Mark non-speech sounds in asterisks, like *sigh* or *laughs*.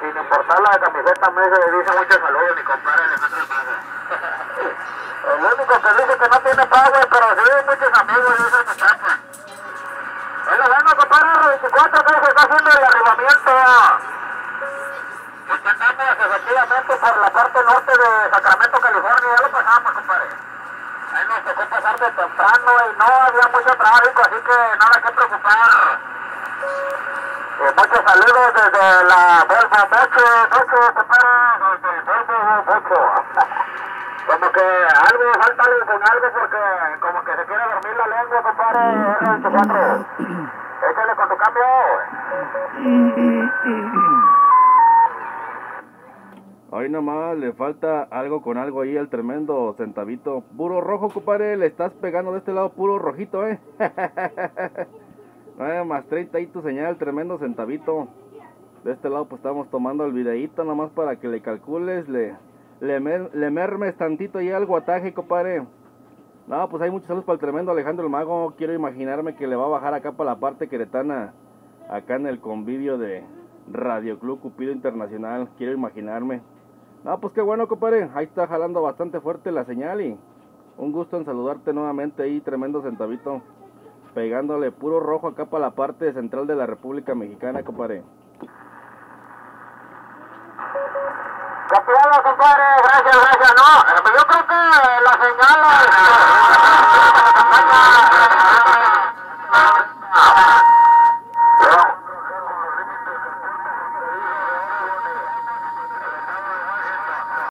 sin importar la camiseta me dice muchos saludos, mi compadre Alejandro Maza. El único que dice que no tiene power, pero sí, muchos amigos dicen que chapa. La gana, compadre, 24 que está haciendo el arribamiento. Pues estamos efectivamente por la parte norte de Sacramento, California, ya lo pasamos, compadre. Ahí nos tocó pasar de temprano y no había mucho tráfico, así que nada que preocupar. Muchos saludos desde la Volvo Mocho, Mocho, compadre, desde el Volvo Mocho. Como que algo, falta algo con algo porque como que se quiere dormir la lengua, compadre, R24. Échale con tu cambio. Hoy nomás le falta algo con algo ahí al tremendo centavito. Puro rojo, compadre. Le estás pegando de este lado puro rojito, eh. *laughs* 9 más 30 ahí tu señal, tremendo centavito. De este lado pues estamos tomando el videíto nomás para que le calcules, le, le, le mermes tantito ahí al guataje, compadre. No, pues hay muchos saludos para el tremendo Alejandro el Mago. Quiero imaginarme que le va a bajar acá para la parte queretana, acá en el convivio de Radio Club Cupido Internacional. Quiero imaginarme. No, pues qué bueno, compadre. Ahí está jalando bastante fuerte la señal y un gusto en saludarte nuevamente ahí, tremendo centavito. Pegándole puro rojo acá para la parte central de la República Mexicana, compadre. Copiado, compadre. Gracias, gracias. No, yo creo que